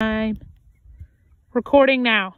I'm Recording now.